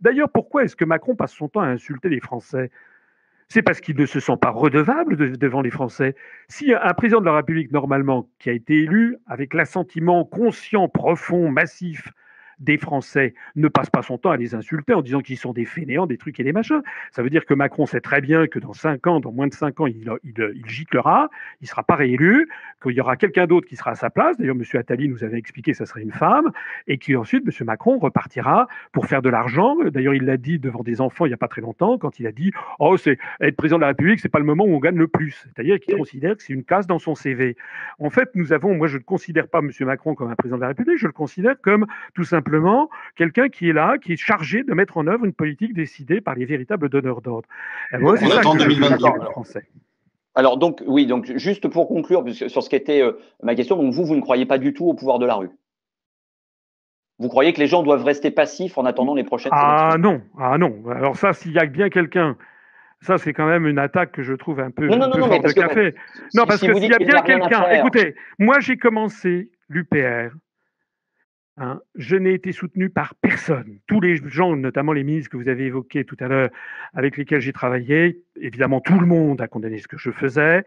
D'ailleurs, pourquoi est-ce que Macron passe son temps à insulter les Français? C'est parce qu'il ne se sent pas redevable devant les Français. Si un président de la République, normalement, qui a été élu avec l'assentiment conscient, profond, massif des Français ne passe pas son temps à les insulter en disant qu'ils sont des fainéants, des trucs et des machins. Ça veut dire que Macron sait très bien que dans cinq ans, dans moins de cinq ans, il, il, il giclera, il ne sera pas réélu, qu'il y aura quelqu'un d'autre qui sera à sa place. D'ailleurs, M. Attali nous avait expliqué que ça serait une femme, et qu'ensuite, M. Macron repartira pour faire de l'argent. D'ailleurs, il l'a dit devant des enfants il n'y a pas très longtemps, quand il a dit Oh, c'est être président de la République, c'est pas le moment où on gagne le plus. C'est-à-dire qu'il considère que c'est une case dans son CV. En fait, nous avons, moi, je ne considère pas M. Macron comme un président de la République, je le considère comme tout simplement simplement quelqu'un qui est là, qui est chargé de mettre en œuvre une politique décidée par les véritables donneurs d'ordre. Moi, c'est ça que français. Alors donc oui, donc juste pour conclure sur ce qui était euh, ma question, donc vous vous ne croyez pas du tout au pouvoir de la rue? Vous croyez que les gens doivent rester passifs en attendant les prochaines ah, non, ah non. Alors ça, s'il y a bien quelqu'un ça, c'est quand même une attaque que je trouve un peu, non, non, non, de café. non, parce que s'il y a bien quelqu'un, écoutez, moi j'ai commencé l'UPR Hein, je n'ai été soutenu par personne. Tous les gens, notamment les ministres que vous avez évoqués tout à l'heure, avec lesquels j'ai travaillé, évidemment, tout le monde a condamné ce que je faisais.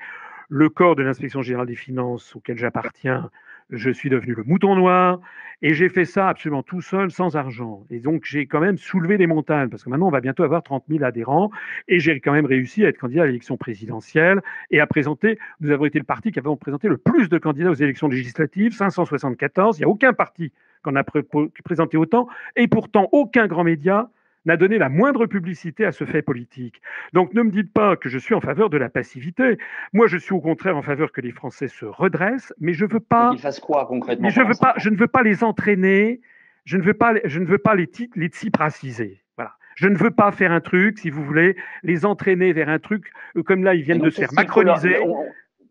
Le corps de l'inspection générale des finances auquel j'appartiens, je suis devenu le mouton noir et j'ai fait ça absolument tout seul, sans argent. Et donc j'ai quand même soulevé des montagnes parce que maintenant on va bientôt avoir 30 000 adhérents et j'ai quand même réussi à être candidat à l'élection présidentielle et à présenter. Nous avons été le parti qui avons présenté le plus de candidats aux élections législatives, 574. Il n'y a aucun parti qu'on a présenté autant, et pourtant aucun grand média n'a donné la moindre publicité à ce fait politique. Donc ne me dites pas que je suis en faveur de la passivité. Moi, je suis au contraire en faveur que les Français se redressent, mais je veux pas. Qu'ils fassent quoi concrètement je veux pas. Je ne veux pas les entraîner. Je ne veux pas. Je ne veux pas les les tsipraciser. Voilà. Je ne veux pas faire un truc, si vous voulez, les entraîner vers un truc euh, comme là, ils viennent de se faire macroniser.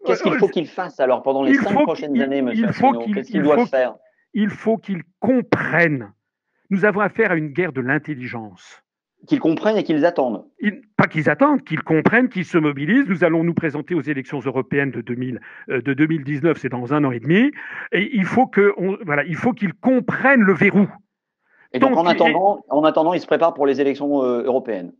Qu'est-ce qu'il faut qu'ils fassent alors pendant les cinq prochaines années, monsieur Qu'est-ce qu'ils doivent faire? il faut qu'ils comprennent. Nous avons affaire à une guerre de l'intelligence. Qu'ils comprennent et qu'ils attendent. pas qu'ils attendent, qu'ils comprennent, qu'ils se mobilisent. Nous allons nous présenter aux élections européennes de, 2000, euh, de 2019, c'est dans un an et demi. Et il faut que, voilà, qu'ils comprennent le verrou. Et donc, en, attendant, en attendant, ils se préparent pour les élections euh, européennes.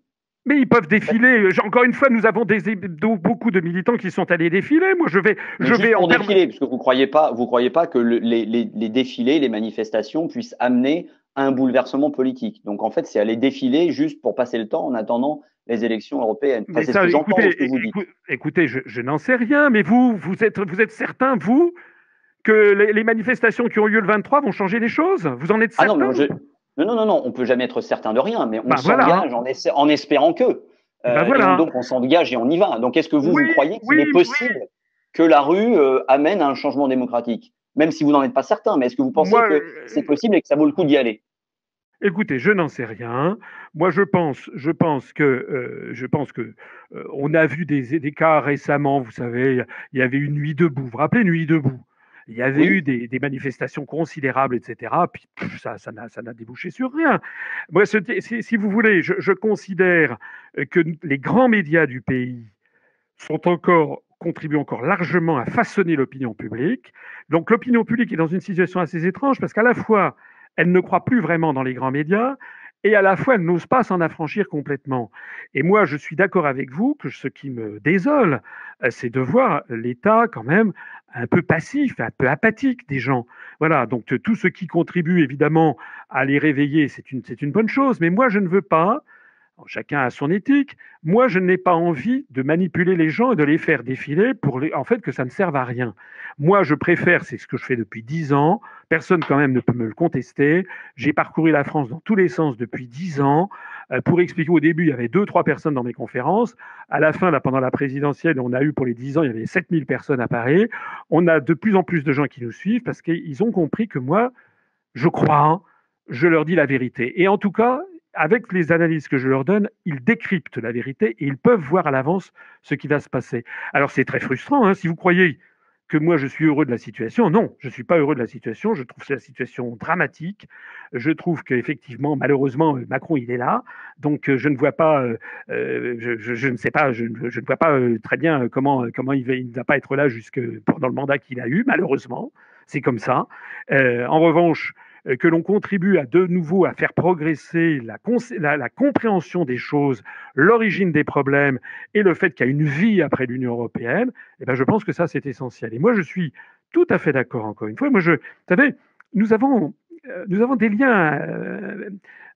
Mais ils peuvent défiler. Encore une fois, nous avons des, beaucoup de militants qui sont allés défiler. Moi, je vais, je vais en défiler, parce que vous croyez pas, vous croyez pas que les, les, défilés, les manifestations puissent amener un bouleversement politique. Donc, en fait, c'est aller défiler juste pour passer le temps en attendant les élections européennes. mais ça, écoutez, que vous dites. écoutez, je, n'en sais rien, mais vous, vous êtes, vous êtes certain, vous, que les, manifestations qui ont lieu le 23 vont changer les choses? Vous en êtes certain ah non, non, non, non, non, on peut jamais être certain de rien, mais on bah, s'engage en, espérant que. Bah, euh, donc on s'engage et on y va. Donc est-ce que vous, vous croyez qu'il est possible que la rue euh, amène à un changement démocratique? Même si vous n'en êtes pas certain, mais est-ce que vous pensez que c'est possible et que ça vaut le coup d'y aller? Écoutez, je n'en sais rien. Moi, je pense, je pense que, euh, je pense que, on a vu des, des, cas récemment. Vous savez, il y avait une nuit debout. Vous vous rappelez Nuit debout? Il y avait eu des, manifestations considérables, etc. Puis ça, ça n'a débouché sur rien. Moi, si, vous voulez, je, considère que les grands médias du pays sont encore contribuent encore largement à façonner l'opinion publique. Donc l'opinion publique est dans une situation assez étrange parce qu'à la fois, elle ne croit plus vraiment dans les grands médias, et à la fois elle n'ose pas s'en affranchir complètement. Et moi, je suis d'accord avec vous que ce qui me désole, euh, c'est de voir l'État quand même un peu passif, un peu apathique des gens. Voilà, donc tout ce qui contribue évidemment à les réveiller, c'est une, une bonne chose, mais moi je ne veux pas chacun a son éthique. Moi, je n'ai pas envie de manipuler les gens et de les faire défiler pour en fait que ça ne serve à rien. Moi, je préfère, c'est ce que je fais depuis dix ans. Personne quand même ne peut me le contester. J'ai parcouru la France dans tous les sens depuis dix ans. Euh, pour expliquer, au début, il y avait deux, trois personnes dans mes conférences. À la fin, pendant la présidentielle, on a eu pour les dix ans, il y avait 7000 personnes à Paris. On a de plus en plus de gens qui nous suivent parce qu'ils ont compris que moi, je crois, je leur dis la vérité. Et en tout cas, avec les analyses que je leur donne, ils décryptent la vérité et ils peuvent voir à l'avance ce qui va se passer. Alors c'est très frustrant, hein, si vous croyez que moi je suis heureux de la situation, non, je ne suis pas heureux de la situation, je trouve la situation dramatique, je trouve qu'effectivement, malheureusement, Macron il est là, donc euh, je ne vois pas, euh, euh, je, ne sais pas, je, ne vois pas très bien comment, il ne va pas être là jusque pendant le mandat qu'il a eu, malheureusement, c'est comme ça. en revanche, que l'on contribue à de nouveau à faire progresser la, la compréhension des choses, l'origine des problèmes et le fait qu'il y a une vie après l'Union européenne, eh ben je pense que ça c'est essentiel. Et moi je suis tout à fait d'accord encore une fois. Moi je, vous savez, nous avons euh, nous avons des liens euh,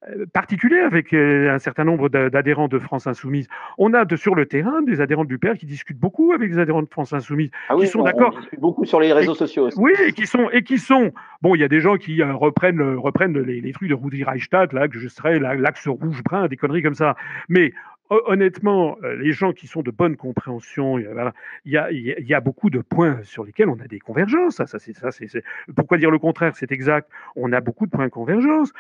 euh, particuliers avec un certain nombre d'adhérents de France Insoumise. On a de, sur le terrain des adhérents de l'UPR qui discutent beaucoup avec les adhérents de France Insoumise, ah qui sont d'accord. beaucoup sur les réseaux sociaux aussi. Oui, et qui sont et qui sont. Bon, il y a des gens qui reprennent reprennent les, les, trucs de Rudi Reichstadt là, que je serais l'axe rouge brun, des conneries comme ça. Mais honnêtement, euh, les gens qui sont de bonne compréhension, il y, a, il, y a, beaucoup de points sur lesquels on a des convergences. Ça, ça, ça, c'est, pourquoi dire le contraire? C'est exact. On a beaucoup de points de convergence.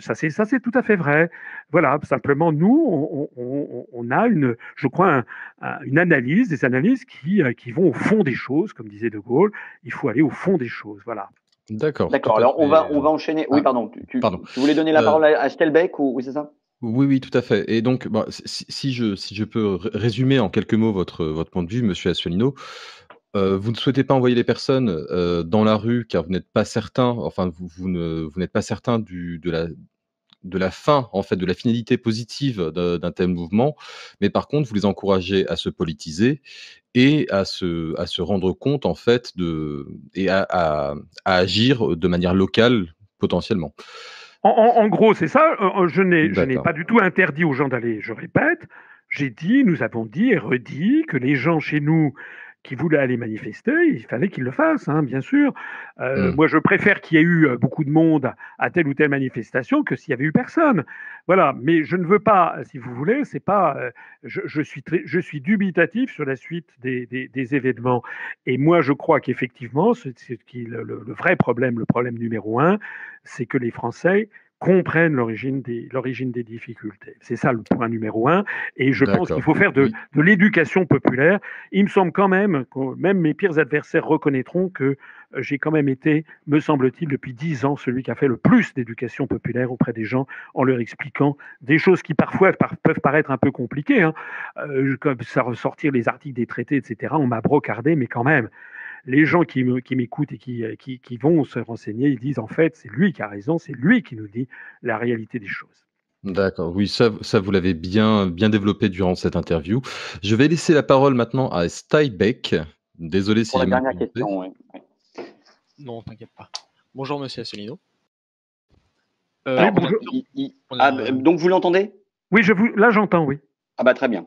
Ça, c'est, ça, c'est tout à fait vrai. Voilà. Simplement, nous, on, on, a une, je crois, une analyse, des analyses qui, euh, qui vont au fond des choses, comme disait De Gaulle. Il faut aller au fond des choses. Voilà. D'accord. D'accord. Alors, on va, on va enchaîner. Oui, ah, pardon. Tu, pardon. tu voulais donner la euh, parole à Stelbeck ou oui, c'est ça? Oui, oui, tout à fait. Et donc, bah, si, je, peux résumer en quelques mots votre, point de vue, Monsieur Asselineau, euh, vous ne souhaitez pas envoyer les personnes euh, dans la rue car vous n'êtes pas certain, enfin, vous, pas certain de, la, fin, en fait, de la finalité positive d'un tel mouvement, mais par contre, vous les encouragez à se politiser et à se, rendre compte, en fait, et à agir de manière locale potentiellement. En, gros, c'est ça. Euh, euh, je n'ai pas du tout interdit aux gens d'aller. Je répète, j'ai dit, nous avons dit et redit que les gens chez nous qui voulaient aller manifester, il fallait qu'ils le fassent, hein, bien sûr. Euh, mmh. Moi, je préfère qu'il y ait eu euh, beaucoup de monde à telle ou telle manifestation que s'il y avait eu personne. Voilà. Mais je ne veux pas, si vous voulez, c'est pas. Euh, je, suis je suis dubitatif sur la suite des, des, événements. Et moi, je crois qu'effectivement, c'est le vrai problème, le problème numéro un, c'est que les Français comprennent l'origine des, l'origine des difficultés. C'est ça le point numéro un. Et je pense qu'il faut faire de, de l'éducation populaire. Il me semble quand même que même mes pires adversaires reconnaîtront que euh, j'ai quand même été, me semble-t-il, depuis dix ans, celui qui a fait le plus d'éducation populaire auprès des gens en leur expliquant des choses qui parfois peuvent paraître un peu compliquées, hein. euh, comme ça ressortir les articles des traités, etc. On m'a brocardé, mais quand même, les gens qui m'écoutent et euh, qui, qui, vont se renseigner, ils disent en fait, c'est lui qui a raison, c'est lui qui nous dit la réalité des choses. D'accord, oui, ça, ça vous l'avez bien, bien développé durant cette interview. Je vais laisser la parole maintenant à Steinbeck. Désolé si Pour la dernière question, oui. Non, t'inquiète pas. Bonjour, monsieur Asselineau. Euh, bonjour. Ah, donc vous l'entendez? Oui, je vous... là j'entends, oui. Ah bah très bien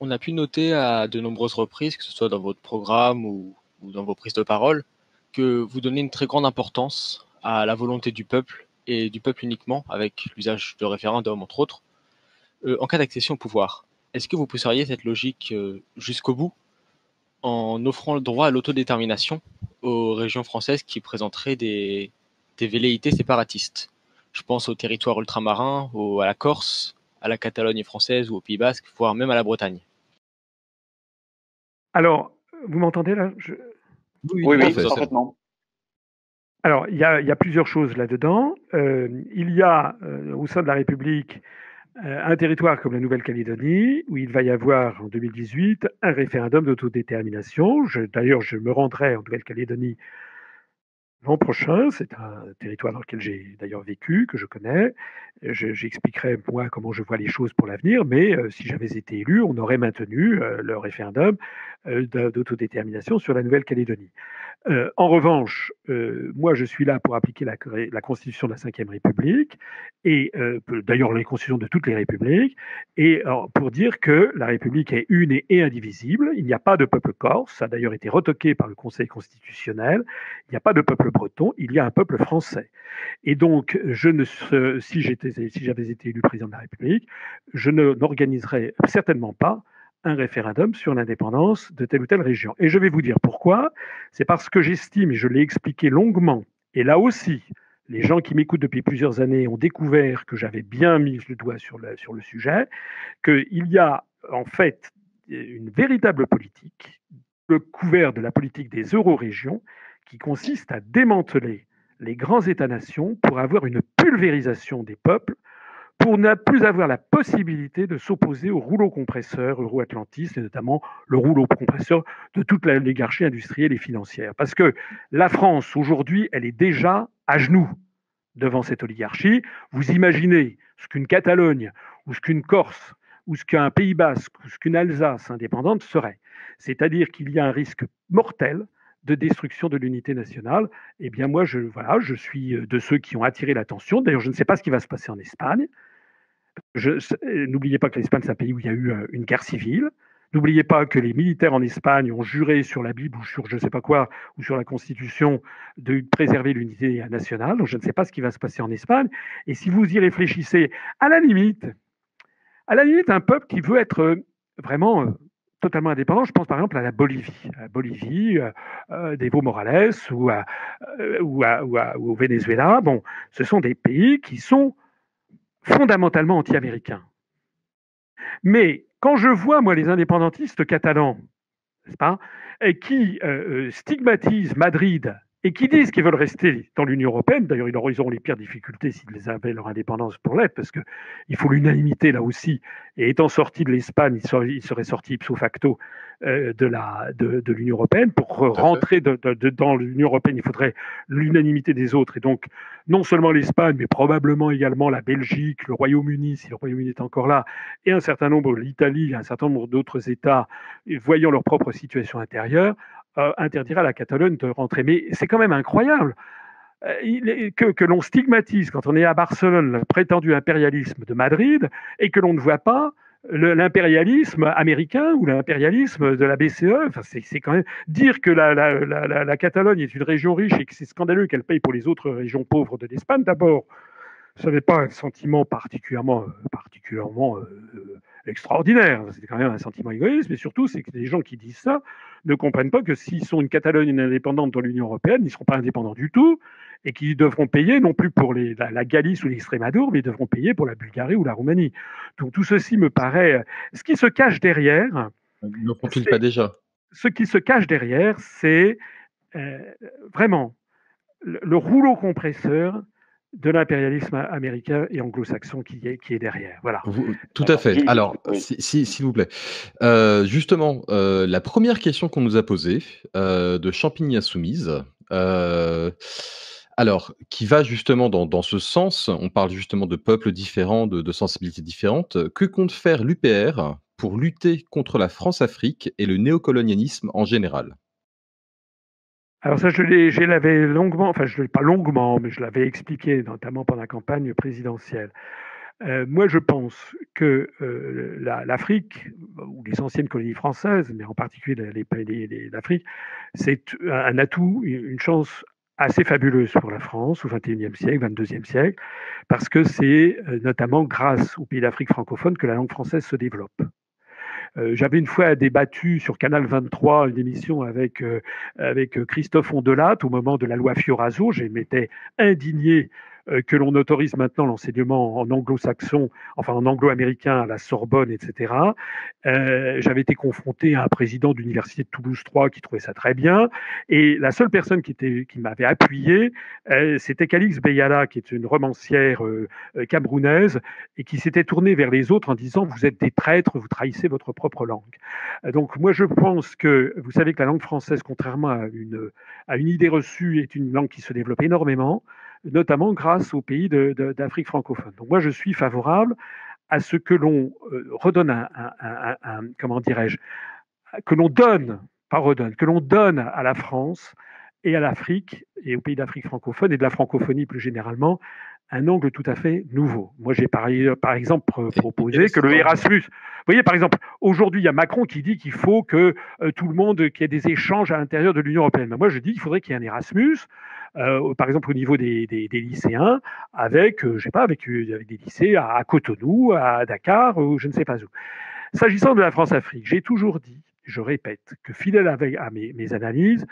on a pu noter à de nombreuses reprises, que ce soit dans votre programme ou, dans vos prises de parole, que vous donnez une très grande importance à la volonté du peuple et du peuple uniquement, avec l'usage de référendum entre autres, euh, en cas d'accession au pouvoir. Est-ce que vous pousseriez cette logique euh, jusqu'au bout en offrant le droit à l'autodétermination aux régions françaises qui présenteraient des, des velléités séparatistes? Je pense aux territoires ultramarins, à la Corse, à la Catalogne française ou au Pays Basque, voire même à la Bretagne. Alors, vous m'entendez là? Oui, oui, parfaitement. Alors, il y, a, plusieurs choses là-dedans. Euh, il y a euh, au sein de la République euh, un territoire comme la Nouvelle-Calédonie où il va y avoir en 2018 un référendum d'autodétermination. D'ailleurs, je me rendrai en Nouvelle-Calédonie L'an prochain, c'est un territoire dans lequel j'ai d'ailleurs vécu, que je connais. J'expliquerai moi comment je vois les choses pour l'avenir, mais euh, si j'avais été élu, on aurait maintenu euh, le référendum euh, d'autodétermination sur la Nouvelle-Calédonie. En revanche, moi, je suis là pour appliquer la, Constitution de la Ve République, et d'ailleurs les constitutions de toutes les républiques, et pour dire que la République est une et, indivisible. Il n'y a pas de peuple corse, ça a d'ailleurs été retoqué par le Conseil constitutionnel. Il n'y a pas de peuple breton, il y a un peuple français. Et donc, je ne, si j'étais, si j'avais été élu président de la République, je n'organiserais certainement pas un référendum sur l'indépendance de telle ou telle région. Et je vais vous dire pourquoi. C'est parce que j'estime, et je l'ai expliqué longuement, et là aussi, les gens qui m'écoutent depuis plusieurs années ont découvert que j'avais bien mis le doigt sur le, sur le sujet, qu'il y a en fait une véritable politique, le couvert de la politique des euro-régions, qui consiste à démanteler les grands États-nations pour avoir une pulvérisation des peuples pour ne plus avoir la possibilité de s'opposer au rouleau compresseur euro-atlantiste et notamment le rouleau compresseur de toute l'oligarchie industrielle et financière. Parce que la France, aujourd'hui, elle est déjà à genoux devant cette oligarchie. Vous imaginez ce qu'une Catalogne ou ce qu'une Corse ou ce qu'un Pays basque ou ce qu'une Alsace indépendante serait. C'est-à-dire qu'il y a un risque mortel de destruction de l'unité nationale, eh bien moi, je, voilà, je suis de ceux qui ont attiré l'attention. D'ailleurs, je ne sais pas ce qui va se passer en Espagne. N'oubliez pas que l'Espagne, c'est un pays où il y a eu euh, une guerre civile. N'oubliez pas que les militaires en Espagne ont juré sur la Bible ou sur je ne sais pas quoi, ou sur la Constitution, de préserver l'unité nationale. Donc je ne sais pas ce qui va se passer en Espagne. Et si vous y réfléchissez, à la limite, à la limite, un peuple qui veut être euh, vraiment euh, totalement indépendant. Je pense par exemple à la Bolivie, à Bolivie, euh, d'Evo Morales ou, ou, ou, au Venezuela. Bon, ce sont des pays qui sont fondamentalement anti-américains. Mais quand je vois, moi, les indépendantistes catalans, n'est-ce pas, et qui stigmatisent Madrid et qui disent qu'ils veulent rester dans l'Union européenne. D'ailleurs, ils auront les pires difficultés s'ils avaient leur indépendance pour l'être, parce qu'il faut l'unanimité là aussi. Et étant sortis de l'Espagne, ils seraient, sorti sortis ipso facto euh, de, la, de, de l'Union européenne. Pour rentrer de, dans l'Union européenne, il faudrait l'unanimité des autres. Et donc, non seulement l'Espagne, mais probablement également la Belgique, le Royaume-Uni, si le Royaume-Uni est encore là, et un certain nombre, l'Italie, un certain nombre d'autres États, voyant leur propre situation intérieure, euh, interdira à la Catalogne de rentrer. Mais c'est quand même incroyable euh, que, l'on stigmatise quand on est à Barcelone le prétendu impérialisme de Madrid et que l'on ne voit pas l'impérialisme américain ou l'impérialisme de la BCE. Enfin, c'est quand même dire que la, Catalogne est une région riche et que c'est scandaleux qu'elle paye pour les autres régions pauvres de l'Espagne. D'abord, ce n'est pas un sentiment particulièrement, particulièrement euh, extraordinaire. C'est quand même un sentiment égoïste, mais surtout, c'est que les gens qui disent ça ne comprennent pas que s'ils sont une Catalogne indépendante dans l'Union européenne, ils ne seront pas indépendants du tout et qu'ils devront payer non plus pour les, la, Galice ou l'Extrémadour, mais ils devront payer pour la Bulgarie ou la Roumanie. Donc tout ceci me paraît. Ce qui se cache derrière. Ne font-ils pas déjà Ce qui se cache derrière, c'est euh, vraiment le rouleau compresseur de l'impérialisme américain et anglo-saxon qui est, qui est derrière. Voilà. tout à fait. Alors, s'il si, vous plaît. Euh, justement, euh, la première question qu'on nous a posée euh, de Champigny Soumise, alors, qui va justement dans, ce sens, on parle justement de peuples différents, de, de sensibilités différentes. Que compte faire l'UPR pour lutter contre la France-Afrique et le néocolonialisme en général? Alors ça, je l'avais longuement, enfin je pas longuement, mais je l'avais expliqué, notamment pendant la campagne présidentielle. Euh, moi, je pense que euh, l'Afrique, ou les anciennes colonies françaises, mais en particulier l'Afrique, c'est un atout, une chance assez fabuleuse pour la France au XXIe siècle, XXIIe siècle, parce que c'est euh, notamment grâce aux pays d'Afrique francophone que la langue française se développe. Euh, j'avais une fois débattu sur Canal 23 une émission avec, euh, avec Christophe Ondelat au moment de la loi Fioraso. Je m'étais indigné euh, que l'on autorise maintenant l'enseignement en anglo-saxon, enfin en anglo-américain à la Sorbonne, etc. Euh, J'avais été confronté à un président d'université de Toulouse 3 qui trouvait ça très bien, et la seule personne qui, m'avait appuyé, euh, c'était Calix Beyala, qui est une romancière euh, euh, camerounaise, et qui s'était tournée vers les autres en disant vous êtes des traîtres, vous trahissez votre propre langue. Donc moi je pense que vous savez que la langue française, contrairement à une idée reçue, est une langue qui se développe énormément notamment grâce aux pays d'Afrique francophone. Donc moi, je suis favorable à ce que l'on euh, redonne comment dirais-je, que l'on donne, pas redonne, que l'on donne à la France et à l'Afrique et aux pays d'Afrique francophone et de la francophonie plus généralement un angle tout à fait nouveau. Moi, j'ai par, par, exemple proposé que le Erasmus. Vous voyez, par exemple, aujourd'hui, il y a Macron qui dit qu'il faut que euh, tout le monde, qu'il y ait des échanges à l'intérieur de l'Union européenne. moi, je dis qu'il faudrait qu'il y ait un Erasmus, euh, par exemple, au niveau des, des, des lycéens, avec, euh, je sais pas, avec, avec, des lycées à, Cotonou, à Dakar, ou je ne sais pas où. S'agissant de la France-Afrique, j'ai toujours dit, je répète, que fidèle avec, à mes, mes analyses,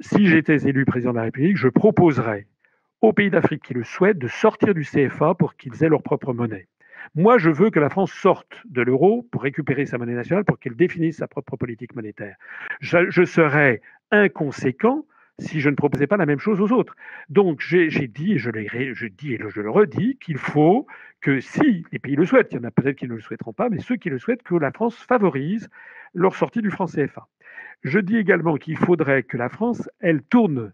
si j'étais élu président de la République, je proposerais aux pays d'Afrique qui le souhaitent de sortir du CFA pour qu'ils aient leur propre monnaie. Moi, je veux que la France sorte de l'euro pour récupérer sa monnaie nationale, pour qu'elle définisse sa propre politique monétaire. Je, serais inconséquent si je ne proposais pas la même chose aux autres. Donc, j'ai dit, et je, et je le redis, qu'il faut que si les pays le souhaitent, il y en a peut-être qui ne le souhaiteront pas, mais ceux qui le souhaitent, que la France favorise leur sortie du franc CFA. Je dis également qu'il faudrait que la France, elle tourne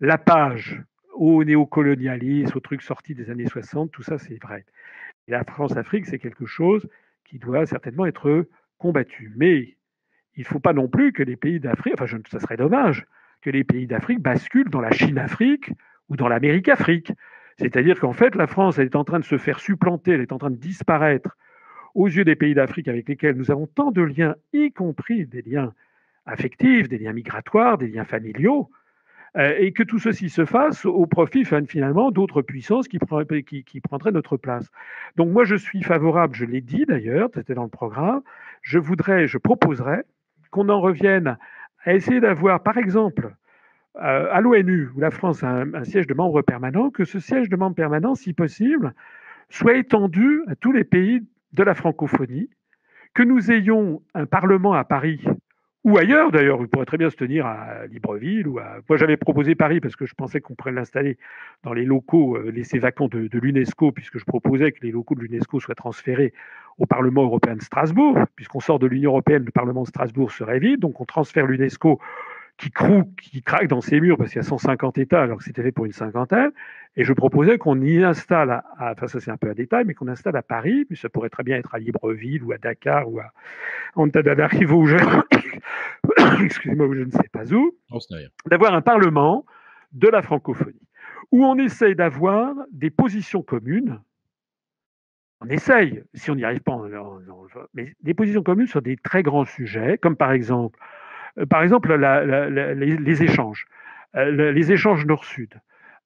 la page au néocolonialisme, aux trucs sortis des années 60, tout ça c'est vrai. la France-Afrique, c'est quelque chose qui doit certainement être combattu. Mais il ne faut pas non plus que les pays d'Afrique, enfin ça serait dommage, que les pays d'Afrique basculent dans la Chine-Afrique ou dans l'Amérique-Afrique. C'est-à-dire qu'en fait, la France, elle est en train de se faire supplanter, elle est en train de disparaître aux yeux des pays d'Afrique avec lesquels nous avons tant de liens, y compris des liens affectifs, des liens migratoires, des liens familiaux, et que tout ceci se fasse au profit finalement d'autres puissances qui, qui, prendraient notre place. Donc moi je suis favorable, je l'ai dit d'ailleurs, c'était dans le programme, je voudrais, je proposerais qu'on en revienne à essayer d'avoir par exemple euh, à l'ONU, où la France a un, siège de membre permanent, que ce siège de membre permanent, si possible, soit étendu à tous les pays de la francophonie, que nous ayons un Parlement à Paris ou ailleurs d'ailleurs, il pourrait très bien se tenir à Libreville ou à. Moi, j'avais proposé Paris parce que je pensais qu'on pourrait l'installer dans les locaux euh, laissés vacants de, de l'UNESCO, puisque je proposais que les locaux de l'UNESCO soient transférés au Parlement européen de Strasbourg, puisqu'on sort de l'Union européenne, le Parlement de Strasbourg serait vide, donc on transfère l'UNESCO qui croue, qui craque dans ses murs parce qu'il y a 150 États alors que c'était fait pour une cinquantaine. Et je proposais qu'on y installe, à, enfin ça c'est un peu un détail, mais qu'on installe à Paris, puis ça pourrait très bien être à Libreville ou à Dakar ou à Antananarivo ou je... excusez-moi, je ne sais pas où, d'avoir un parlement de la francophonie où on essaye d'avoir des positions communes. On essaye, si on n'y arrive pas, mais des positions communes sur des très grands sujets, comme par exemple euh, par exemple, les, échanges, euh, les échanges nord-sud,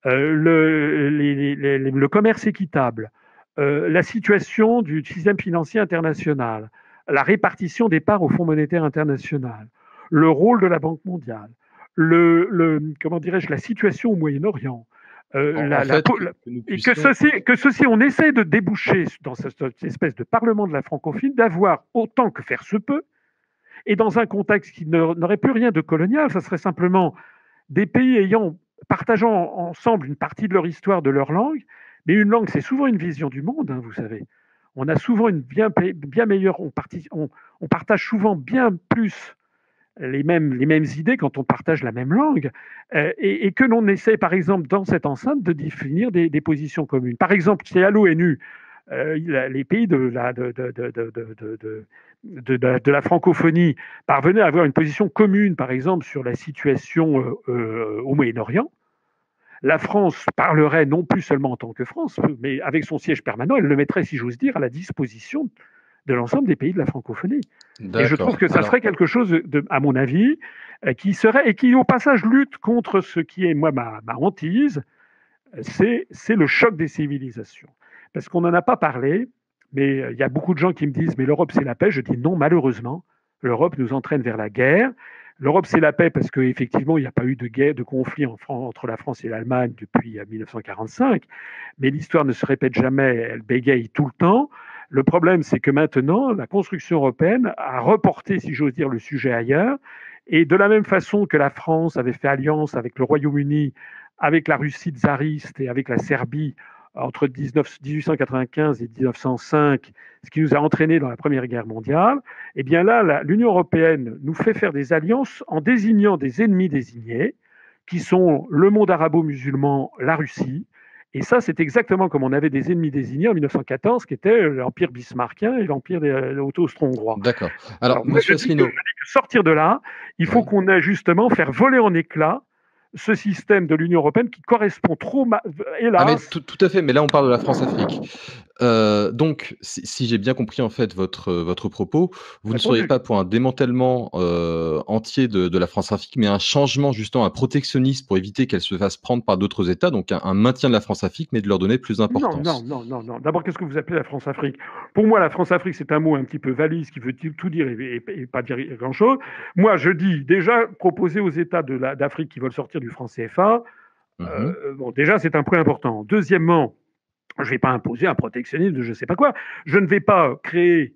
euh, le, commerce équitable, la situation du système financier international, la répartition des parts au Fonds monétaire international, le rôle de la Banque mondiale, le, comment dirais-je, la situation au Moyen-Orient. que, ceci, que ceci, on essaie de déboucher dans cette espèce de parlement de la francophonie, d'avoir autant que faire se peut et dans un contexte qui n'aurait plus rien de colonial, ça serait simplement des pays ayant, partageant ensemble une partie de leur histoire, de leur langue, mais une langue, c'est souvent une vision du monde, hein, vous savez. On a souvent une bien, meilleure, on, partage souvent bien plus les mêmes, les mêmes idées quand on partage la même langue, euh, et, que l'on essaie, par exemple, dans cette enceinte, de définir des, positions communes. Par exemple, c'est à l'ONU, les pays de la, de, de, la francophonie parvenaient à avoir une position commune, par exemple, sur la situation euh, euh, au Moyen-Orient, la France parlerait non plus seulement en tant que France, mais avec son siège permanent, elle le mettrait, si j'ose dire, à la disposition de l'ensemble des pays de la francophonie. Et je trouve que ça serait quelque chose, de, à mon avis, qui serait, et qui au passage lutte contre ce qui est, moi, ma, ma hantise, c'est le choc des civilisations parce qu'on n'en a pas parlé, mais euh, il y a beaucoup de gens qui me disent mais l'Europe c'est la paix. Je dis non, malheureusement, l'Europe nous entraîne vers la guerre. L'Europe c'est la paix parce qu'effectivement il n'y a pas eu de guerre, de conflit entre la France et l'Allemagne depuis 1945, euh, mais l'histoire ne se répète jamais, elle bégaye tout le temps. Le problème c'est que maintenant la construction européenne a reporté, si j'ose dire, le sujet ailleurs. Et de la même façon que la France avait fait alliance avec le Royaume-Uni, avec la Russie tsariste et avec la Serbie entre 1895 et 1905, ce qui nous a entraînés dans la Première Guerre mondiale, eh bien là, l'Union européenne nous fait faire des alliances en désignant des ennemis désignés, qui sont le monde arabo-musulman, la Russie. Et ça, c'est exactement comme on avait des ennemis désignés en 1914, qui étaient l'Empire bismarckien et l'Empire austro-hongrois. D'accord. Alors, Monsieur Asselineau. Sortir de là, il faut qu'on ait justement faire voler en éclats ce système de l'Union européenne qui correspond trop, hélas. Ah tout, tout, à fait, mais là on parle de la France-Afrique. Euh, donc, si, j'ai bien compris en fait votre, votre propos, vous ne seriez pas pour un démantèlement euh, entier de, la France-Afrique, mais un changement justement, un protectionnisme pour éviter qu'elle se fasse prendre par d'autres États, donc un, maintien de la France-Afrique, mais de leur donner plus d'importance. Non, non, non, non. D'abord, qu'est-ce que vous appelez la France-Afrique Pour moi, la France-Afrique, c'est un mot un petit peu valise qui veut tout dire et, pas dire grand-chose. Moi, je dis déjà proposer aux États d'Afrique qui veulent sortir du franc CFA. Mmh euh, bon, déjà, c'est un point important. Deuxièmement, je ne vais pas imposer un protectionnisme de je ne sais pas quoi. Je ne vais pas créer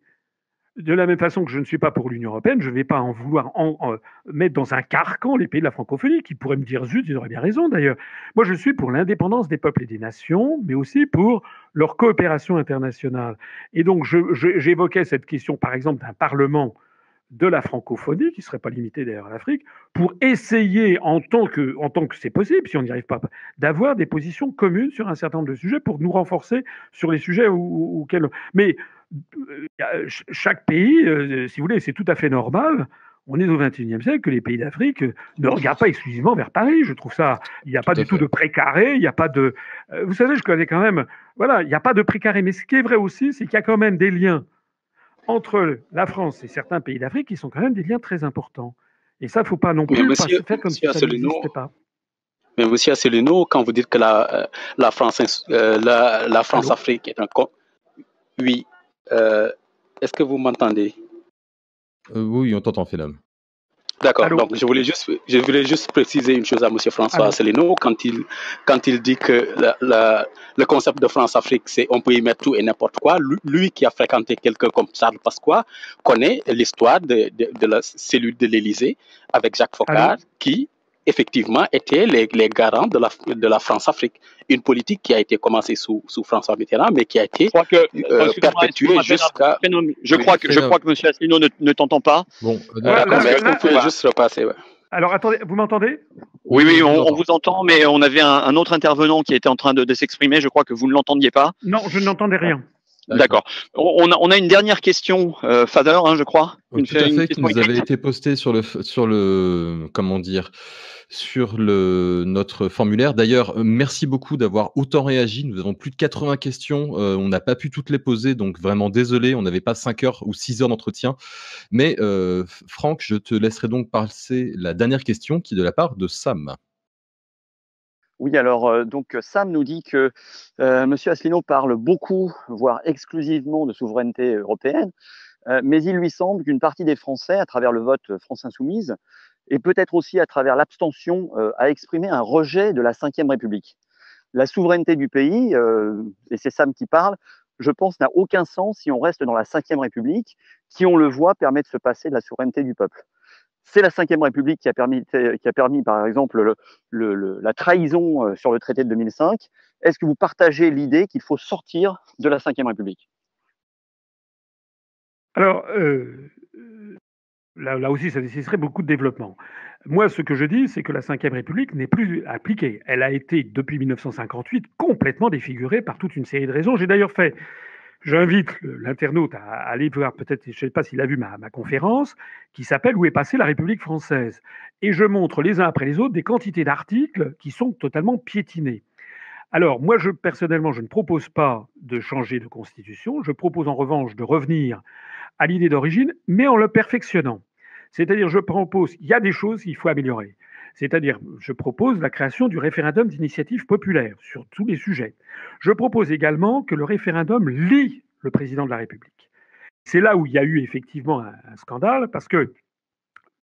de la même façon que je ne suis pas pour l'Union européenne, je ne vais pas en vouloir mettre dans un carcan les pays de la francophonie, qui pourraient me dire zut, ils auraient bien raison d'ailleurs. Moi, je suis pour l'indépendance des peuples et des nations, mais aussi pour leur coopération internationale. Et donc, j'évoquais cette question, par exemple, d'un Parlement de la francophonie, qui ne serait pas limité d'ailleurs à l'Afrique, pour essayer, en tant que, en tant que c'est possible, si on n'y arrive pas, d'avoir des positions communes sur un certain nombre de sujets pour nous renforcer sur les sujets auxquels. Mais euh, chaque pays, euh, si vous voulez, c'est tout à fait normal. On est au XXIe siècle que les pays d'Afrique ne regardent pas exclusivement vers Paris. Je trouve ça. Il n'y a pas du tout de précaré. Il n'y a pas de. Euh, vous savez, je connais quand même. Voilà, il n'y a pas de précaré. Mais ce qui est vrai aussi, c'est qu'il y a quand même des liens entre la France et certains pays d'Afrique qui sont quand même des liens très importants. Et ça, il ne faut pas non plus faire comme si ça n'existait pas. Mais monsieur Asselineau, quand vous dites que la, euh, la France, euh, la, la France-Afrique est un... Oui. Euh, Est-ce que vous m'entendez? Euh, Oui, on t'entend, Philom. D'accord. Donc, je voulais juste, je voulais juste préciser une chose à M. François Asselineau quand il, quand il dit que la, le concept de France-Afrique, c'est on peut y mettre tout et n'importe quoi. Lui, qui a fréquenté quelqu'un comme Charles Pasqua connaît l'histoire de, de, de, la cellule de l'Élysée avec Jacques Faucard, qui effectivement étaient les, les garants de la, de la France-Afrique. Une politique qui a été commencée sous, sous François Mitterrand, mais qui a été que, euh, perpétuée jusqu'à. Je crois que je crois que M. Asselineau ne, ne t'entend pas. Bon, d'accord. on peut juste repasser. Ouais. Alors attendez, vous m'entendez? Oui, oui, on, on, vous entend, mais on avait un, un, autre intervenant qui était en train de, de s'exprimer. Je crois que vous ne l'entendiez pas. Non, je n'entendais rien. D'accord. On a, on a une dernière question, euh, Father, hein, je crois. Une, tout à fait, qui nous avait été postée sur le, sur le, comment dire, sur le, notre formulaire. D'ailleurs, merci beaucoup d'avoir autant réagi. Nous avons plus de 80 questions. Euh, on n'a pas pu toutes les poser, donc vraiment désolé. On n'avait pas 5 heures ou 6 heures d'entretien. Mais euh, Franck, je te laisserai donc passer la dernière question qui est de la part de Sam. Oui, alors euh, donc Sam nous dit que euh, Monsieur Asselineau parle beaucoup, voire exclusivement de souveraineté européenne, euh, mais il lui semble qu'une partie des Français, à travers le vote France Insoumise, et peut-être aussi à travers l'abstention, a exprimé un rejet de la Ve République. La souveraineté du pays, et c'est Sam qui parle, je pense n'a aucun sens si on reste dans la Ve République, qui, on le voit, permet de se passer de la souveraineté du peuple. C'est la Ve République qui a permis, par exemple, le, le, la trahison euh, sur le traité de 2005. Est-ce que vous partagez l'idée qu'il faut sortir de la Ve République? Alors, euh, là, là, aussi, ça nécessiterait beaucoup de développement. Moi, ce que je dis, c'est que la Ve République n'est plus appliquée. Elle a été, depuis 1958, complètement défigurée par toute une série de raisons. J'ai d'ailleurs fait J'invite l'internaute à aller voir, peut-être, je ne sais pas s'il a vu ma, conférence, qui s'appelle Où est passée la République française? Et je montre les uns après les autres des quantités d'articles qui sont totalement piétinés. Alors, moi, je, personnellement, je ne propose pas de changer de constitution. Je propose en revanche de revenir à l'idée d'origine, mais en le perfectionnant. C'est-à-dire, je propose, il y a des choses qu'il faut améliorer. C'est-à-dire, je propose la création du référendum d'initiative populaire sur tous les sujets. Je propose également que le référendum lie le président de la République. C'est là où il y a eu effectivement un, scandale, parce que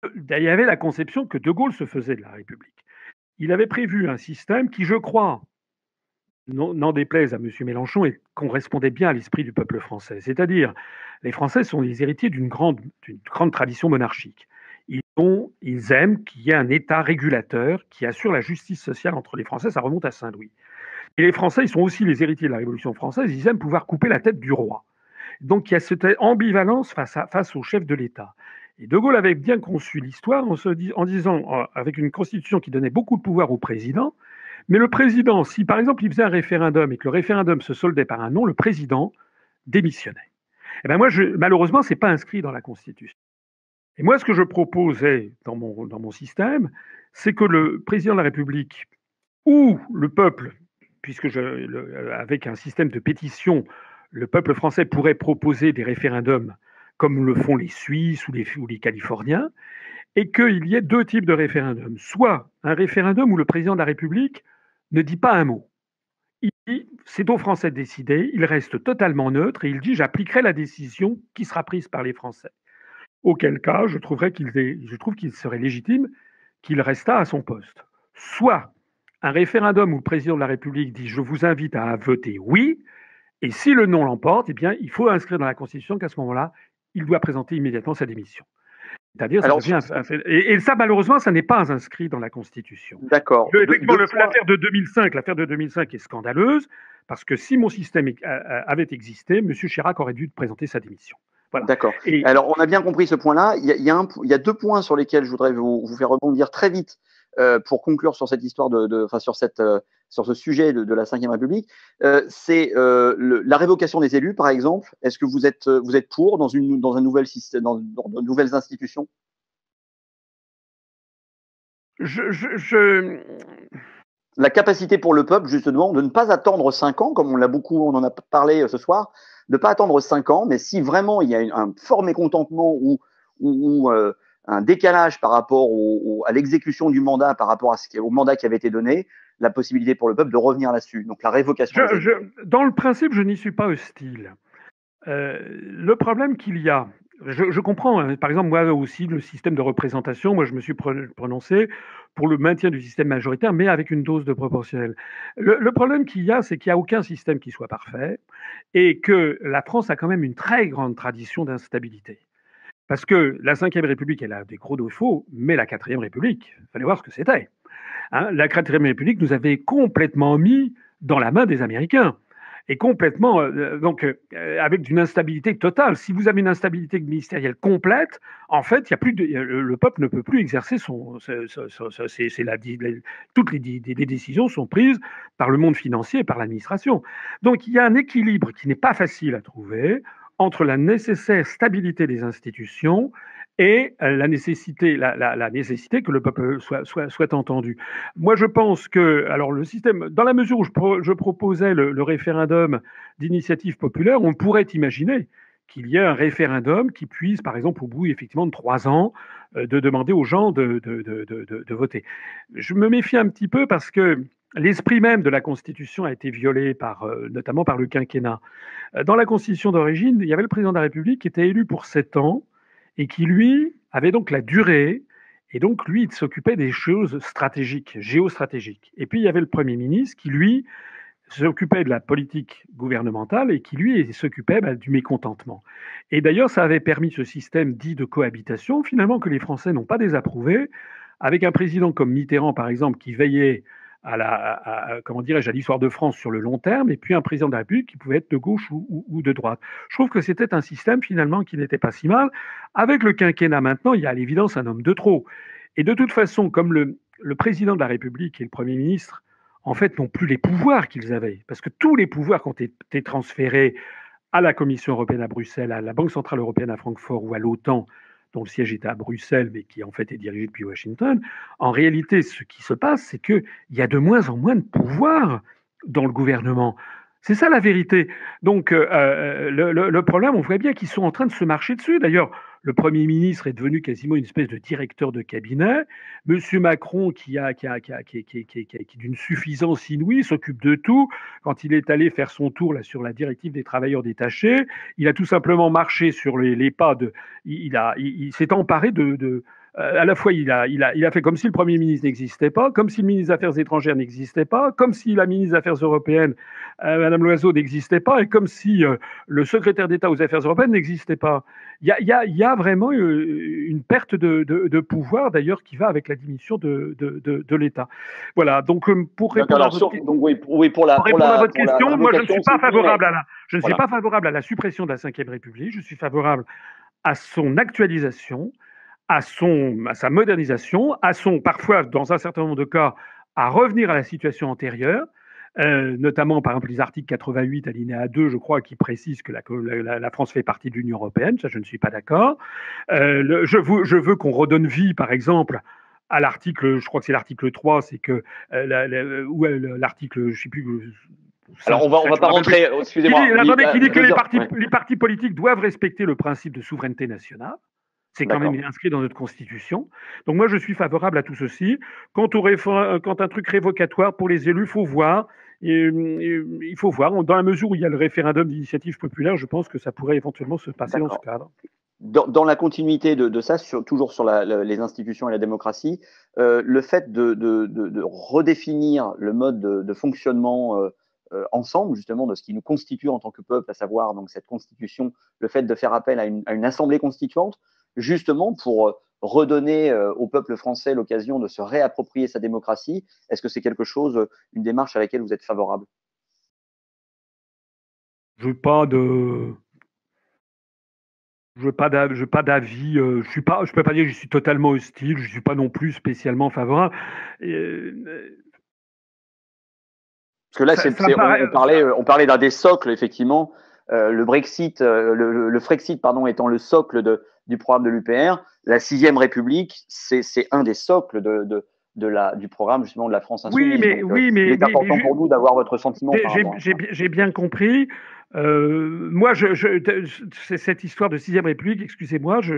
euh, il y avait la conception que De Gaulle se faisait de la République. Il avait prévu un système qui, je crois, n'en déplaise à M. Mélenchon, et correspondait bien à l'esprit du peuple français. C'est-à-dire, les Français sont les héritiers d'une grande tradition monarchique ils, ont, ils aiment qu'il y ait un État régulateur qui assure la justice sociale entre les Français. Ça remonte à Saint-Louis. Et les Français, ils sont aussi les héritiers de la Révolution française. Ils aiment pouvoir couper la tête du roi. Donc il y a cette ambivalence face, au chef de l'État. Et De Gaulle avait bien conçu l'histoire en, disant, euh, avec une constitution qui donnait beaucoup de pouvoir au président, mais le président, si par exemple il faisait un référendum et que le référendum se soldait par un non, le président démissionnait. Et eh ben moi, malheureusement, c'est pas inscrit dans la Constitution. Et moi, ce que je proposais dans mon, système, c'est que le président de la République ou le peuple, puisque le, avec un système de pétition, le peuple français pourrait proposer des référendums comme le font les Suisses ou les, ou les Californiens, et qu'il y ait deux types de référendums. Soit un référendum où le président de la République ne dit pas un mot. C'est aux Français de décider, il reste totalement neutre et il dit, j'appliquerai la décision qui sera prise par les Français auquel cas je, trouverais qu'il je trouve qu'il serait légitime qu'il restât à son poste. Soit un référendum où le président de la République dit je vous invite à voter oui, et si le non l'emporte, eh bien il faut inscrire dans la Constitution qu'à ce moment-là, il doit présenter immédiatement sa démission. C'est-à-dire, et, ça, malheureusement, ça n'est pas inscrit dans la Constitution. D'accord. Effectivement, l'affaire de 2005, l'affaire de 2005 est scandaleuse parce que si mon système avait existé, M. Chirac aurait dû présenter sa démission. Voilà. D'accord. Alors, on a bien compris ce point-là. Il, y a, deux points sur lesquels je voudrais vous, faire rebondir très vite euh, pour conclure sur cette histoire de, enfin, sur cette, euh, sur ce sujet de, la Ve République. Euh, c'est la révocation des élus, par exemple. Est-ce que vous êtes, vous êtes pour dans une, dans un nouvel système, dans, de nouvelles institutions? Je, La capacité pour le peuple, justement, de ne pas attendre cinq ans, comme on l'a beaucoup, on en a parlé ce soir, de ne pas attendre cinq ans, mais si vraiment il y a un fort mécontentement ou, ou, euh, un décalage par rapport à l'exécution du mandat, par rapport à ce, au mandat qui avait été donné, la possibilité pour le peuple de revenir là-dessus. Donc la révocation. dans le principe, je n'y suis pas hostile. Euh, le problème qu'il y a, je, comprends, hein. par exemple, moi aussi, le système de représentation, moi je me suis prononcé pour le maintien du système majoritaire, mais avec une dose de proportionnel. Le, problème qu'il y a, c'est qu'il n'y a aucun système qui soit parfait et que la France a quand même une très grande tradition d'instabilité. Parce que la Ve République, elle a des gros défauts, mais la Quatrième République, il fallait voir ce que c'était. Hein. la Quatrième République nous avait complètement mis dans la main des Américains et complètement, euh, donc, euh, avec une instabilité totale. Si vous avez une instabilité ministérielle complète, en fait, il y a plus de, le peuple ne peut plus exercer son. Toutes les, décisions sont prises par le monde financier et par l'administration. Donc, il y a un équilibre qui n'est pas facile à trouver entre la nécessaire stabilité des institutions et la nécessité, la, nécessité que le peuple soit, soit, soit, entendu. Moi, je pense que, alors, le système, dans la mesure où je, proposais le, référendum d'initiative populaire, on pourrait imaginer qu'il y ait un référendum qui puisse, par exemple, au bout effectivement de trois ans, euh, de demander aux gens de, de, de, voter. Je me méfie un petit peu parce que l'esprit même de la Constitution a été violé par, euh, notamment par le quinquennat. Dans la Constitution d'origine, il y avait le président de la République qui était élu pour sept ans et qui, lui, avait donc la durée, et donc, lui, il s'occupait des choses stratégiques, géostratégiques. Et puis, il y avait le Premier ministre qui, lui, s'occupait de la politique gouvernementale et qui, lui, s'occupait bah, du mécontentement. Et d'ailleurs, ça avait permis ce système dit de cohabitation, finalement, que les Français n'ont pas désapprouvé, avec un président comme Mitterrand, par exemple, qui veillait à la, comment dirais-je, à l'histoire de France sur le long terme, et puis un président de la République qui pouvait être de gauche ou, de droite. Je trouve que c'était un système finalement qui n'était pas si mal. Avec le quinquennat maintenant, il y a à l'évidence un homme de trop. Et de toute façon, comme le, le président de la République et le Premier ministre, en fait, n'ont plus les pouvoirs qu'ils avaient, parce que tous les pouvoirs qui ont été transférés à la Commission européenne à Bruxelles, à la Banque centrale européenne à Francfort ou à l'OTAN, dont le siège était à Bruxelles, mais qui en fait est dirigé depuis Washington, en réalité, ce qui se passe, c'est qu'il y a de moins en moins de pouvoir dans le gouvernement. C'est ça la vérité. Donc euh, euh, le, problème, on voit bien qu'ils sont en train de se marcher dessus. D'ailleurs, le Premier ministre est devenu quasiment une espèce de directeur de cabinet. Monsieur Macron, qui, a, d'une suffisance inouïe, s'occupe de tout. Quand il est allé faire son tour sur la directive des travailleurs détachés, il a tout simplement marché sur les, pas de. Il, s'est emparé de à la fois, il a, il, a, il a fait comme si le Premier ministre n'existait pas, comme si le ministre des Affaires étrangères n'existait pas, comme si la ministre des Affaires européennes, euh, Madame Loiseau, n'existait pas, et comme si euh, le secrétaire d'État aux Affaires européennes n'existait pas. Il y a, y, a, y a, vraiment une perte de, de, de pouvoir, d'ailleurs, qui va avec la diminution de, de l'État. Voilà, donc pour répondre, à, votre, la, question, moi je ne suis pas favorable à la, je ne suis pas favorable à la suppression de la Ve République, je suis favorable à son actualisation, à, son, à sa modernisation, à son, parfois, dans un certain nombre de cas, à revenir à la situation antérieure, euh, notamment par exemple les articles 88 alinéa 2, je crois, qui précisent que la, la, France fait partie de l'Union européenne, ça je ne suis pas d'accord. Euh, je, veux, je veux qu'on redonne vie, par exemple, à l'article, je crois que c'est l'article 3, c'est que euh, ou l'article, je ne sais plus. Alors on va, on va pas rentrer, excusez-moi. Qui, dit que les partis, les partis politiques doivent respecter le principe de souveraineté nationale. C'est quand même inscrit dans notre Constitution. Donc moi, je suis favorable à tout ceci. Quant, au quand un truc révocatoire pour les élus, il faut voir. il faut voir. Dans la mesure où il y a le référendum d'initiative populaire, je pense que ça pourrait éventuellement se passer dans ce cadre. Dans, la continuité de, ça, toujours sur les institutions et la démocratie, euh, le fait de, redéfinir le mode de, fonctionnement euh, ensemble justement de ce qui nous constitue en tant que peuple, à savoir donc cette constitution, le fait de faire appel à une, à une assemblée constituante, justement pour redonner au peuple français l'occasion de se réapproprier sa démocratie Est-ce que c'est quelque chose, une démarche à laquelle vous êtes favorable? Je veux pas de. Je veux pas d'avis. je suis pas. Je peux pas dire que je suis totalement hostile. Je suis pas non plus spécialement favorable. Parce que là, c'est, on, parlait, on parlait d'un des socles effectivement. le Brexit, le, le, Frexit pardon, étant le socle de, du programme de l'UPR. La sixième République, c'est un des socles de, de, de, la, du programme justement de la France insoumise. Oui, mais, oui, mais, il est important pour nous d'avoir votre sentiment. J'ai bien compris. Euh, moi, je, je, cette histoire de sixième République, excusez-moi, je,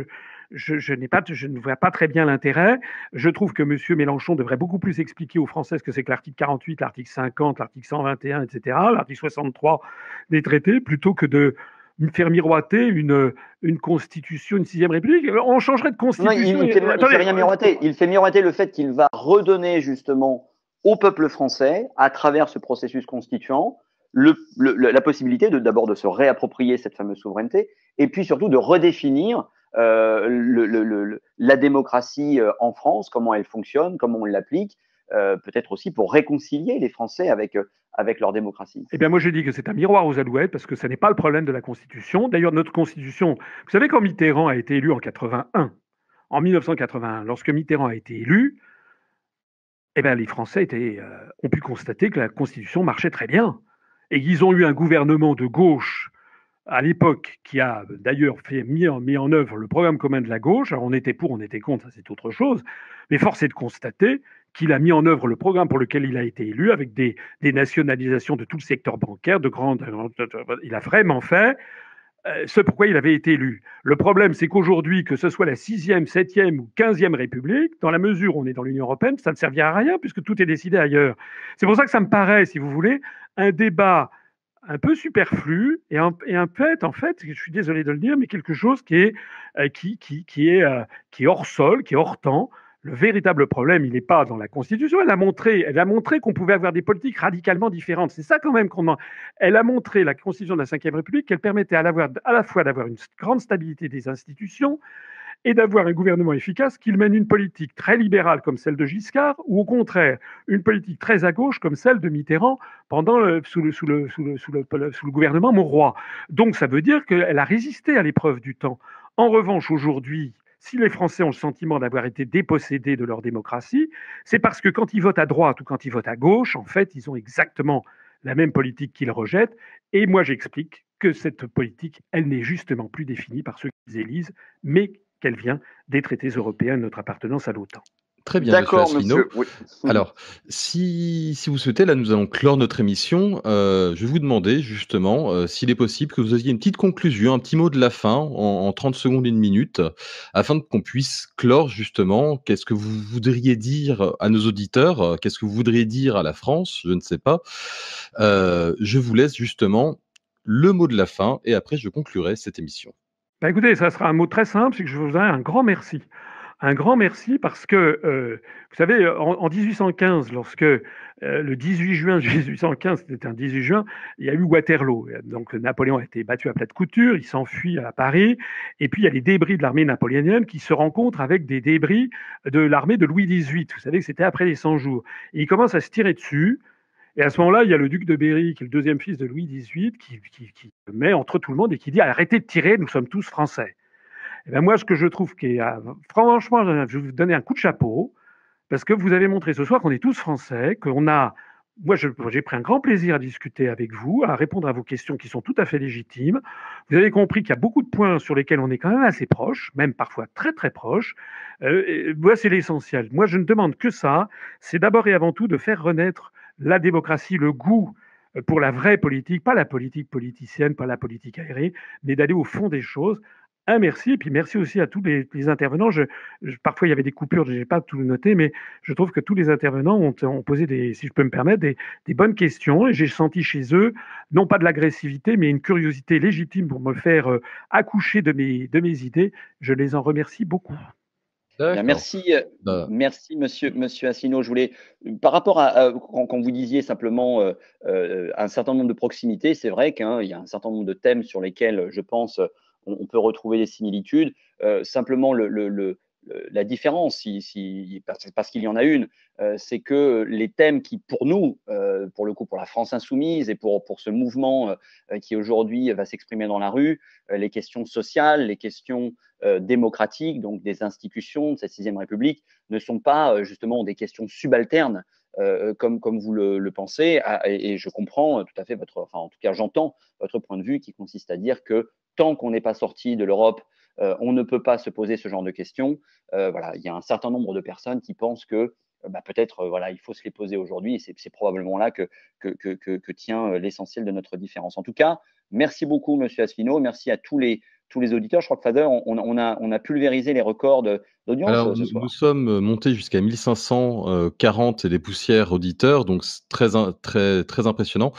je, je, pas, je, ne vois pas très bien l'intérêt. Je trouve que M. Mélenchon devrait beaucoup plus expliquer aux Français ce que c'est que l'article 48, l'article 50, l'article 121, etc., l'article 63 des traités, plutôt que de faire miroiter une, une constitution, une sixième république. On changerait de constitution. Non, il, fait, fait rien miroiter. Il fait miroiter le fait qu'il va redonner justement au peuple français, à travers ce processus constituant, le, la possibilité de d'abord de se réapproprier cette fameuse souveraineté, et puis surtout de redéfinir euh, la démocratie euh, en France, comment elle fonctionne, comment on l'applique, euh, peut-être aussi pour réconcilier les Français avec avec leur démocratie Eh bien, moi, je dis que c'est un miroir aux alouettes parce que ce n'est pas le problème de la Constitution. D'ailleurs, notre Constitution, vous savez, quand Mitterrand a été élu en 81, en 1981, lorsque Mitterrand a été élu, eh bien, les Français euh, ont pu constater que la Constitution marchait très bien et qu'ils ont eu un gouvernement de gauche à l'époque qui a d'ailleurs mis en, œuvre le programme commun de la gauche. Alors on était pour, on était contre, c'est autre chose. Mais force est de constater qu'il a mis en œuvre le programme pour lequel il a été élu, avec des, nationalisations de tout le secteur bancaire, de grandes. Il a vraiment fait euh, ce pourquoi il avait été élu. Le problème, c'est qu'aujourd'hui, que ce soit la sixième, septième ou quinzième République, dans la mesure où on est dans l'Union européenne, ça ne servira à rien puisque tout est décidé ailleurs. C'est pour ça que ça me paraît, si vous voulez, un débat un peu superflu et un, et un fait, en fait, je suis désolé de le dire, mais quelque chose qui est, euh, qui, qui, qui, est, euh, qui hors sol, qui est hors temps, le véritable problème, il n'est pas dans la Constitution. Elle a montré, elle a montré qu'on pouvait avoir des politiques radicalement différentes. C'est ça quand même qu'on Elle a montré la Constitution de la Ve République qu'elle permettait à à la fois d'avoir une grande stabilité des institutions et d'avoir un gouvernement efficace qui mène une politique très libérale comme celle de Giscard, ou au contraire une politique très à gauche comme celle de Mitterrand pendant sous, le, sous, le, sous, le, sous, le, gouvernement Mauroy. Donc ça veut dire qu'elle a résisté à l'épreuve du temps. En revanche, aujourd'hui, si les Français ont le sentiment d'avoir été dépossédés de leur démocratie, c'est parce que quand ils votent à droite ou quand ils votent à gauche, en fait, ils ont exactement la même politique qu'ils rejettent. Et moi, j'explique que cette politique, elle n'est justement plus définie par ceux qu'ils élisent, mais qu'elle vient des traités européens de notre appartenance à l'OTAN. Très bien, D'accord, monsieur. Alors, si, si, vous souhaitez, là, nous allons clore notre émission. Euh, je vais vous demander, justement, euh, s'il est possible que vous ayez une petite conclusion, un petit mot de la fin, en, 30 secondes, une minute, afin qu'on puisse clore, justement, qu'est-ce que vous voudriez dire à nos auditeurs, qu'est-ce que vous voudriez dire à la France, je ne sais pas. Euh, je vous laisse, justement, le mot de la fin, et après, je conclurai cette émission. Bah écoutez, ça sera un mot très simple, c'est que je vous donne un grand merci un grand merci parce que, euh, vous savez, en, 1815, lorsque euh, le 18 juin 1815, c'était un 18 juin, il y a eu Waterloo. Donc Napoléon a été battu à plat de couture, il s'enfuit à Paris, et puis il y a les débris de l'armée napoléonienne qui se rencontrent avec des débris de l'armée de Louis XVIII. Vous savez que c'était après les 100 jours. Et il commence à se tirer dessus. Et à ce moment-là, il y a le duc de Berry, qui est le deuxième fils de Louis XVIII, qui, qui, met entre tout le monde et qui dit arrêtez de tirer, nous sommes tous français. Et eh ben moi, ce que je trouve qui est, euh, franchement, je vais vous donner un coup de chapeau, parce que vous avez montré ce soir qu'on est tous français, qu'on a, moi, j'ai pris un grand plaisir à discuter avec vous, à répondre à vos questions qui sont tout à fait légitimes. Vous avez compris qu'il y a beaucoup de points sur lesquels on est quand même assez proches, même parfois très très proches. Euh, moi, c'est l'essentiel. Moi, je ne demande que ça. C'est d'abord et avant tout de faire renaître la démocratie, le goût euh, pour la vraie politique, pas la politique politicienne, pas la politique aérienne, mais d'aller au fond des choses un merci, et puis merci aussi à tous les, intervenants. Parfois, il y avait des coupures, je n'ai pas tout noté, mais je trouve que tous les intervenants ont, posé, si je peux me permettre, des, bonnes questions, et j'ai senti chez eux, non pas de l'agressivité, mais une curiosité légitime pour me faire euh, accoucher de mes idées. Je les en remercie beaucoup. Merci, bah merci monsieur, monsieur Assino. Je voulais, par rapport à, quand, vous disiez simplement un certain nombre de proximités, c'est vrai qu'il y a un certain nombre de thèmes sur lesquels je pense on, peut retrouver des similitudes. simplement, le, le, la différence, parce qu'il y en a une, euh, c'est que les thèmes qui, pour nous, euh, pour le coup, pour la France insoumise et pour, pour ce mouvement euh, qui aujourd'hui va s'exprimer dans la rue, les questions sociales, les questions démocratiques, donc des institutions de cette sixième République, ne sont pas justement des questions subalternes comme, comme vous le, pensez. Ah, et, je comprends tout à fait votre, enfin en tout cas j'entends votre point de vue qui consiste à dire que tant qu'on n'est pas sorti de l'Europe euh, on ne peut pas se poser ce genre de questions. Euh, voilà, il y a un certain nombre de personnes qui pensent que euh, bah, peut-être voilà, il faut se les poser aujourd'hui et c'est probablement là que, que, tient l'essentiel de notre différence. En tout cas, merci beaucoup, Monsieur Asselineau. Merci à tous les, tous les auditeurs. Je crois que Fader, on, a, on a pulvérisé les records d'audience ce soir. Nous, sommes montés jusqu'à 1540 et des poussières auditeurs, donc très, très, très impressionnant.